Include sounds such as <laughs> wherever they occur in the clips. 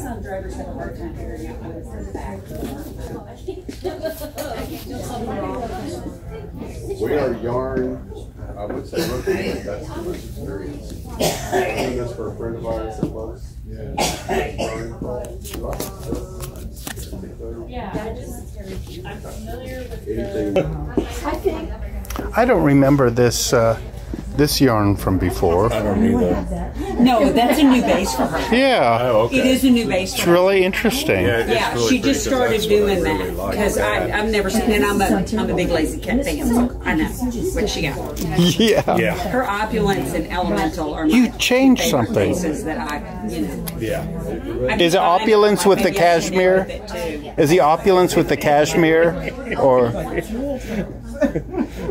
had a hard time figuring out how to send it back. We are yarn, I would say rookie, but that's too much experience. Doing this for a friend of ours that loves. Yeah, I just, I'm familiar with Anything, I don't remember this uh, this yarn from before. I don't either. No, that's a new base for her. Yeah, Oh, okay. It is a new base it's for her. really interesting. Yeah, it's Yeah, really she just started that's what I doing really that because about I it. I've never seen and I'm a I'm a big lazy cat fan. So I know what she got. Yeah. Yeah, Her opulence and elemental are my You changed something. bases that I you know. yeah. I Is it opulence with the baby has to do cashmere? with it. Is the opulence with the cashmere or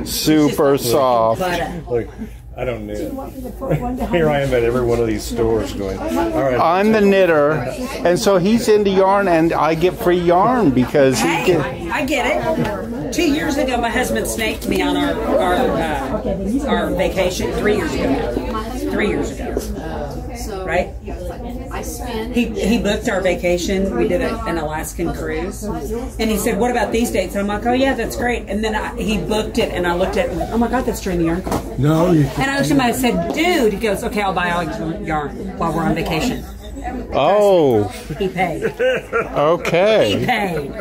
super soft? But Look, I don't need it. <laughs> Here I am at every one of these stores going, <laughs> all right. I'm the knitter, and so he's into yarn, and I get free yarn because he hey, get. I get it. Two years ago, my husband snaked me on our our uh, our vacation. Three years ago. Three years ago. Right? I spend. He, he booked our vacation. We did a, an Alaskan cruise, and he said, "What about these dates?" And I'm like, "Oh yeah, that's great." And then I, he booked it, and I looked at it, and went, "Oh my god, that's during the yarn crawl." No, And I looked at him, and I said, "Dude," he goes, "Okay, I'll buy all your yarn while we're on vacation." Oh, He paid. okay. He paid.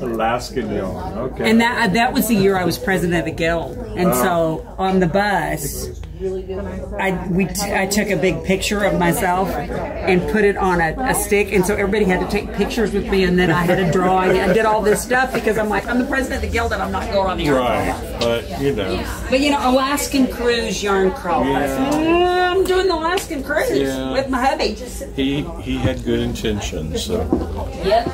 Alaskan yarn. Okay. And that that was the year I was president of the guild, and so on the bus, I we t- I took a big picture of myself and put it on a, a stick, and so everybody had to take pictures with me, and then I had a drawing. I did all this stuff because I'm like I'm the president of the guild, and I'm not going on the yarn right, crawl. but you know, But you know, Alaskan cruise yarn crawl. I said, "Mm, I'm doing the Alaskan cruise Yeah. with my hubby. he he had good intentions. So Yep.